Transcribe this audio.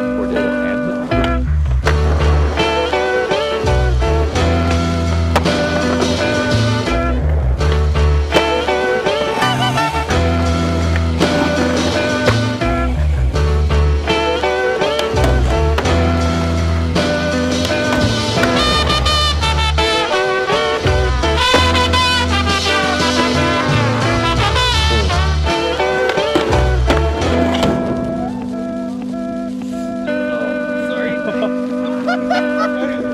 or did it? Gracias.